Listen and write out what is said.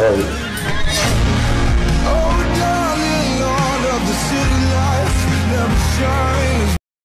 Hey.